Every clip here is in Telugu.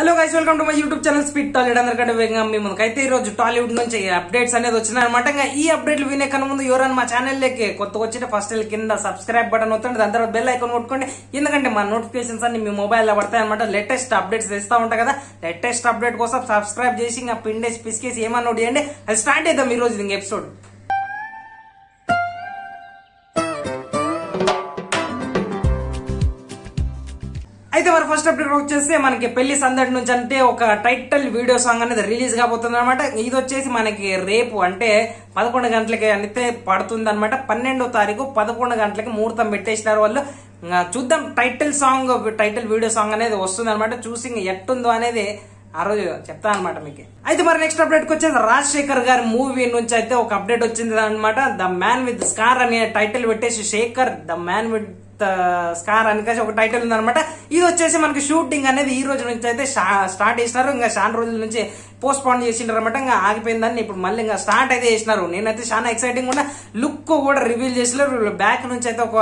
Hello guys welcome to my YouTube channel speed Tollywood అందరికంటే వేగంగా మీ ముందుకైతే ఈ రోజు టాలీవుడ్ నుంచి అప్డేట్స్ అనేది వచ్చినాయి అనమాట ఇంకా ఈ అప్డేట్లు వినే కన్నా ముందు ఎవరైనా మా ఛానల్లోకి కొత్త వచ్చిన ఫస్ట్ కింద సబ్స్క్రైబ్ బటన్ వస్తుంది దాని తర్వాత బెల్ ఐకాన్ కొట్టుకోండి. ఎందుకంటే మా నోటిఫికేషన్స్ అన్ని మీ మొబైల్లో పడతాయి అనమాట లేటెస్ట్ అప్డేట్స్ తెస్తా ఉంటాయి కదా. లేటెస్ట్ అప్డేట్ కోసం సబ్స్క్రైబ్ చేసి ఇంకా పిండేసి పిసికేసి ఏమన్నా నోట్ చేయండి. అది స్టార్ట్ అవుతాం ఈ రోజు ఇంక ఎపిసోడ్ అయితే మరి ఫస్ట్ అప్డేట్ వచ్చేసి మనకి పెళ్ళి సందడి నుంచి అంటే ఒక టైటిల్ వీడియో సాంగ్ అనేది రిలీజ్ కాబోతుంది అనమాట ఇది వచ్చేసి మనకి రేపు అంటే పదకొండు గంటలకి అయితే పడుతుంది అనమాట పన్నెండో తారీఖు పదకొండు గంటలకి ముహూర్తం పెట్టేసినారు వాళ్ళు. ఇంకా చూద్దాం title song title video song అనేది వస్తుంది అనమాట చూసి ఎట్టుందో అనేది ఆ రోజు చెప్తా అనమాట మీకు. అయితే మరి నెక్స్ట్ అప్డేట్కి రాజశేఖర్ గారి మూవీ నుంచి అయితే ఒక అప్డేట్ వచ్చింది అనమాట ద మ్యాన్ విత్ స్కార్ అనే టైటిల్ పెట్టేసి Shekhar the man with scar అని ఒక టైటిల్ ఉందనమాట ఇది వచ్చేసి మనకి షూటింగ్ అనేది ఈ రోజు నుంచి అయితే స్టార్ట్ చేసినారు. ఇంకా చాలా రోజుల నుంచి పోస్ట్ పోన్ చేసిండ్రు అనమాట ఇంకా ఆగిపోయిందని ఇప్పుడు మళ్ళీ ఇంకా స్టార్ట్ అయితే చేసినారు. నేనైతే చాలా ఎక్సైటింగ్ కూడా లుక్ కూడా రివీల్ చేసినారు. బ్యాక్ నుంచి అయితే ఒక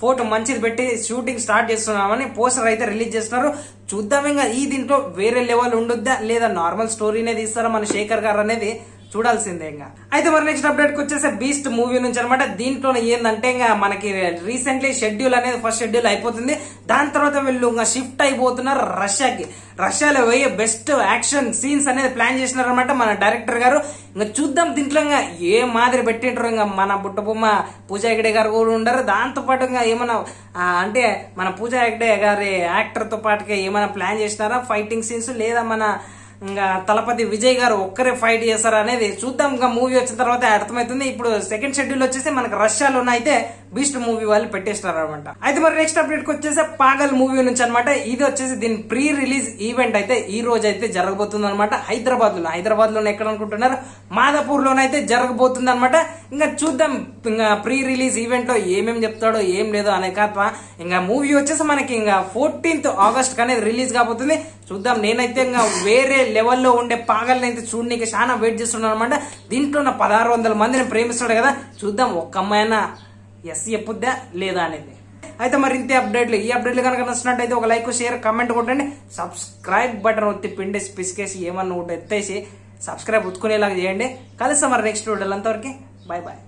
ఫోటో మంచిది పెట్టి షూటింగ్ స్టార్ట్ చేస్తున్నామని పోస్టర్ అయితే రిలీజ్ చేస్తున్నారు చూద్దాం ఇంకా ఈ దీంట్లో వేరే లెవెల్ ఉండొద్దా? లేదా నార్మల్ స్టోరీనే తీస్తారా మన శేఖర్ గారు అనేది? చూడాల్సిందే ఇంకా. అయితే మరి నెక్స్ట్ అప్డేట్కి వచ్చేసి బీస్ట్ మూవీ నుంచి అనమాట దీంట్లో ఏంటంటే ఇంకా మనకి రీసెంట్లీ షెడ్యూల్ అనేది ఫస్ట్ షెడ్యూల్ అయిపోతుంది. దాని తర్వాత వీళ్ళు ఇంకా షిఫ్ట్ అయిపోతున్నారు రష్యాకి. రష్యాలో పోయి బెస్ట్ యాక్షన్ సీన్స్ అనేది ప్లాన్ చేసినారు అనమాట మన డైరెక్టర్ గారు. ఇంకా చూద్దాం దీంట్లో ఇంకా ఏ మాదిరి పెట్టింటారు ఇంకా మన బుట్టబొమ్మ పూజా హెగ్డే గారు కూడా ఉండరు. దాంతో పాటు ఇంకా ఏమైనా అంటే మన పూజా హెగ్డే గారి యాక్టర్తో పాటుగా ఏమైనా ప్లాన్ చేసినారా? ఫైటింగ్ సీన్స్ లేదా మన ఇంకా తలపతి విజయ్ గారు ఒక్కరే ఫైట్ చేస్తారా అనేది చూద్దాం. ఇంకా మూవీ వచ్చిన తర్వాత అర్థమవుతుంది. ఇప్పుడు సెకండ్ షెడ్యూల్ వచ్చేసి మనకి రష్యాలో అయితే బీస్ట్ మూవీ వాళ్ళు పెట్టేస్తారు అనమాట అయితే మరి నెక్స్ట్ అప్డేట్కి వచ్చేసి పాగల్ మూవీ నుంచి అనమాట ఇది వచ్చేసి దీని ప్రీ రిలీజ్ ఈవెంట్ అయితే ఈ రోజు అయితే జరగబోతుంది అనమాట హైదరాబాద్లో హైదరాబాద్లోనే ఎక్కడ అనుకుంటున్నారు? మాదాపూర్ లోనైతే జరగబోతుంది అనమాట ఇంకా చూద్దాం. ఇంకా ప్రీ రిలీజ్ ఈవెంట్లో ఏమేమి చెప్తాడో ఏం లేదో అనే కాదు ఇంకా మూవీ వచ్చేసి మనకి ఇంకా ఫోర్టీన్త్ ఆగస్ట్ అనేది రిలీజ్ కాబోతుంది. చూద్దాం నేనైతే ఇంకా వేరే లెవెల్లో ఉండే పాగల్ని అయితే చూడడానికి చాలా వెయిట్ చేస్తున్నాను అనమాట దీంట్లో నా పదహారు వందల మందిని ప్రేమిస్తాడు కదా. చూద్దాం ఒక్క అమ్మాయినా ఎస్ చెప్పుద్దా లేదా అనేది. అయితే మరి ఇంతే అప్డేట్లు ఈ అప్డేట్లు కనుక నచ్చినట్టయితే ఒక లైక్ షేర్ కమెంట్ కొట్టండి. సబ్స్క్రైబ్ బటన్ ఒత్తి పిండేసి పిసికేసి ఏమన్నా ఒకటి ఎత్తేసి సబ్స్క్రైబ్ ఉత్తుకునేలాగా చేయండి. కలుస్తాం మరి నెక్స్ట్ వీడియోలు అంతవరకు. Bye bye